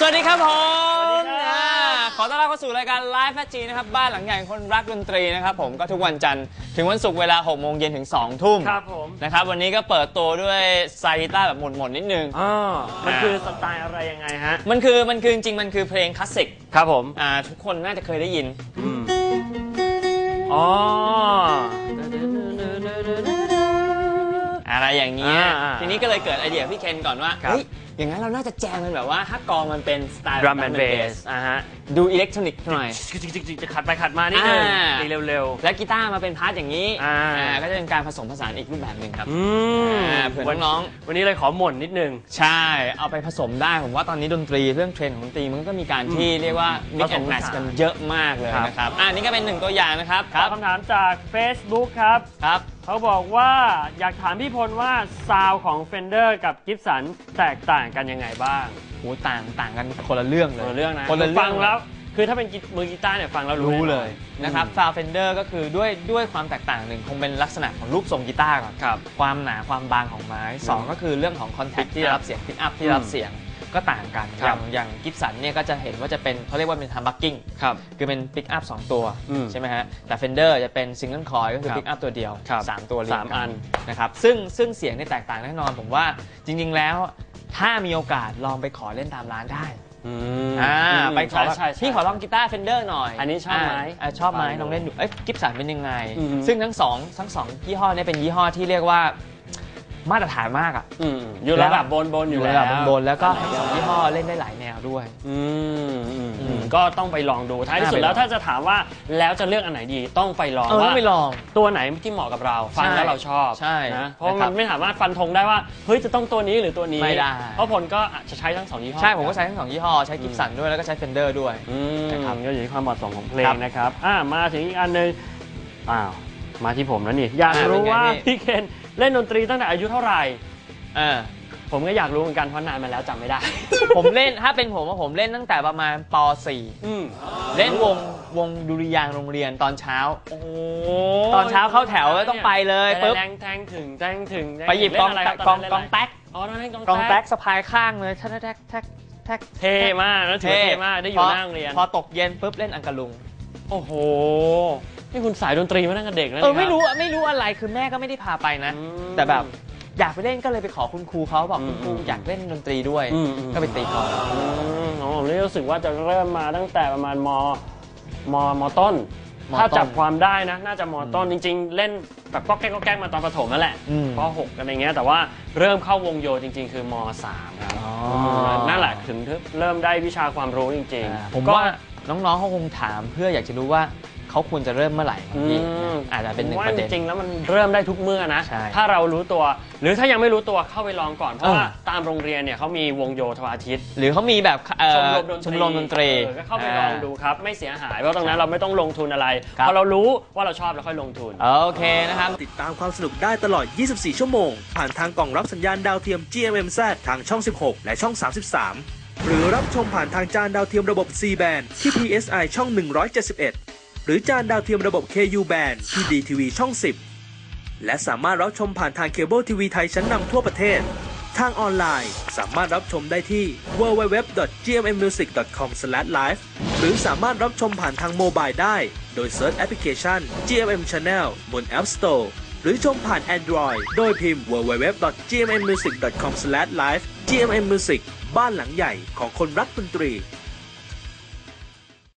ครับผมสวัสดีครับอ่าขอต้อนรับเข้าสู่รายการ Live แฟจีนะครับ บ้านหลังใหญ่ของคนรักดนตรีนะครับผม ก็ทุกวันจันทร์ถึงวันศุกร์เวลา6โมงเย็นถึง2ทุ่มครับผม นะครับ วันนี้ก็เปิดตัวด้วยไซกีตาร์แบบหมดๆนิดนึง อ่ามันคือสไตล์อะไรยังไงฮะ มันคือ มันคือจริงๆ มันคือเพลงคลาสสิก ครับผม อ่า ทุกคนน่าจะเคยได้ยิน อ๋อ อะไรอย่างเงี้ย อ่าอ่าทีนี้ก็เลยเกิดไอเดียกับพี่เคนก่อนว่า ครับ เฮ้ย อย่างนั้นเราน่าจะแจมกันแบบว่าถ้ากลองมันเป็นสไตล์ drum and bass อ่าฮะดูอิเล็กทรอนิกส์หน่อยจิกๆๆจะขัดไปขัดมานิดนึงอ่า ตีเร็ว และกีตาร์มาเป็น part อย่างนี้อ่า อ่าก็จะเป็นการผสมผสานอีกรูปแบบหนึ่งครับ ๆอืมอ่าเผื่อน้องๆวันนี้เลยขอหม่นนิดนึงใช่ เอาไปผสมได้ผมว่าตอนนี้ดนตรีเรื่องเทรนด์ของดนตรีมันก็มีการที่เรียกว่า mix ผสม and ผ match สานกันเยอะมากเลยครับ นะครับอ่านี่ก็เป็นหนึ่งตัวอย่างนะครับตอบคำถามจาก Facebook ครับ ครับเขาบอกว่าอยากถามพี่พลว่าซาวของ Fender กับ Gibson แตกต่างกันยังไงบ้างโหต่างต่างกันคนละเรื่องเลยคนละเรื่องนะคนละเรื่อง ฟังแล้ว คือถ้าเป็นกีมือกีตาร์เนี่ยฟังแล้วรู้รู้เลยแอนะครับ sound Fender ก็คือด้วยด้วยความแตกต่างหนึ่งคงเป็นลักษณะของรูปทรงกีตาร์ก่อน ครับ ความหนาความบางของไม้สองก็คือเรื่องของคอนแทค Pick ที่ up รับเสียงพิกอัพที่รับเสียง ก็ต่างกันคอรัย่าบงอย่าง Gibson เนี่ยก็จะเห็นว่าจะเป็นเขาเรียกว่าเป็น humbucking ครับคือเป็นปิกอัพสองตัวอืมใช่ไหมฮะแต่ Fender จะเป็น single coil ก็คือครับปิกอัพตัวเดียวครับสามตัวเรียงสามอัน นะครับซึ่งซึ่งเสียงเนี่ยแตกต่างแน่นอนผมว่าจริง ๆ แล้ว ถ้ามีโอกาสลองไปขอเล่นตามร้านได้ อืมอ่าไปขอใช่ใช่ใช่ พี่ขอลองกีตาร์ Fender หน่อยอันนี้ชอบไหมอ่าชอบไหมฟังดูลองเล่นดูเอ้ย Gibson เป็นยังไง อือฮึซึ่งทั้งสองทั้งสองยี่ห้อเนี่ยเป็นยี่ห้อที่เรียกว่า มาตรฐานมากอะ อืมอยู่ระดับบนบนๆอยู่ระแล้วดับบนๆแล้วก็ทั้งสองยี่ห้อเล่นได้หลายแนวด้วย อืมอืมอือืมมก็ต้องไปลองดูท้ายที่สุดน่าไปแล้วลองถ้าจะถามว่าแล้วจะเลือกอันไหนดีต้องไปลองเออต้ว่าองไปลอง ตัวไหนที่เหมาะกับเรา ฟังใช่แล้วเราชอบใช่นะเพราะนะครับมันไม่สามารถฟันธงได้ว่าเฮ้ยจะต้องตัวนี้หรือตัวนี้ไม่ได้ เพราะผลก็อาจจะใช้ทั้งสองยี่ห้อใช่ผมก็ใช้ทั้งสองยี่ห้อใช้กิฟสันด้วยแล้วก็ใช้ Fender ด้วย อืมนะครับก็อยู่ที่ความเหมาะสมของเพลครังบนะครับอ่ามาถึงอีกอันหนึงอ้าวมาที่ผมแล้วนี่อยากอ่ารู้เป็นไงว่าพี่ พี่เคน เล่นดนตรีตั้งแต่อายุเท่าไหร่เออผมก็อยากรู้เหมือนกันเพราะนานมาแล้วจำไม่ได้ ผมเล่นถ้าเป็นผมว่าผมเล่นตั้งแต่ประมาณป อืม .4 เล่นวงวงดุริยางค์โรงเรียนตอนเช้า โอ้ตอนเช้าเข้าแถวแล้วต้องไปเลยปุ๊บ แทงแทงถึงแทงถึงแทงไปหยิบกองเล่นอะไรครับกองตนนั้นกองเล่นอะไรแท็กอ๋อตอนนั้นกองกองแท็แท็กกสะพายข้างเลยแท็กแท็กแท็กแท็กเท่มากนะถือว่าเท่มากได้อยู่หน้าโรงเรียน พอตกเย็นปุ๊บเล่นอังกะลุง โอ้โห นี่คุณสายดนตรีมาตั้งแต่เด็กแล้วเออนี่ไม่คบรู้อะไม่รู้อะไรคือแม่ก็ไม่ได้พาไปนะ อืมแต่แบบอยากไปเล่นก็เลยไปขอคุณครูเขาบอกอืมคุณครูอยากเล่นดนตรีด้วย อืมอืม ก็ไปตีกลอง อืมของผมนี่รู้สึกว่าจะเริ่มมาตั้งแต่ประมาณมมมต้นมถ้าต้นจับความได้นะ น่าจะมต้นจริง ๆ เล่นแบบก็แก๊กก็แก๊กมาตอนประถมนั่นแหละอืมป .6 อะไรเงี้ยแต่ว่าเริ่มเข้าวงโยจริง ๆ คือม .3 ครับอ๋อนั่นแหละถึงเริ่มได้วิชาความรู้จริงอ่าๆผมก็ว่า น้องๆเขาคงถามเพื่ออยากจะรู้ว่าเขาควรจะเริ่มเมื่อไหร่ครับอืพี่มอาจจะเป็นหนึ่งว่าประเด็นจริงๆแล้วมันเริ่มได้ทุกเมื่อนะ ใช่ถ้าเรารู้ตัว หรือถ้ายังไม่รู้ตัวเข้าไปลองก่อน เพราะเออว่าตามโรงเรียนเนี่ยเขามีวงโยธวาทิตหรือเขามีแบบเอ่อชมรมดนตรีชมรมดนตรี เออก็เข้าไปลองดูครับ ไม่เสียหายเพราะตรงนั้นเราไม่ต้องลงทุนอะไรครับ พอเรารู้ว่าเราชอบเราค่อยลงทุนโอเคนะครับ ติดตามความสนุกได้ตลอด 24 ชั่วโมง ผ่านทางกล่องรับสัญญาณดาวเทียม GMMZ ทางช่อง 16 และช่อง 33 หรือรับชมผ่านทางจานดาวเทียมระบบ C band ที่ PSI ช่อง 171 หรือจานดาวเทียมระบบ KU band ที่ DTV ช่อง 10 และสามารถรับชมผ่านทางเคเบิลทีวีไทยชั้นนำทั่วประเทศ ทางออนไลน์สามารถรับชมได้ที่ www.gmmusic.com/live หรือสามารถรับชมผ่านทาง mobile ได้ โดย search แอปพลิเคชัน GMM Channel บน App Store หรือชมผ่าน Android โดยพิมพ์ www.gmmusic.com/live GMM Music บ้านหลังใหญ่ของคนรักดนตรี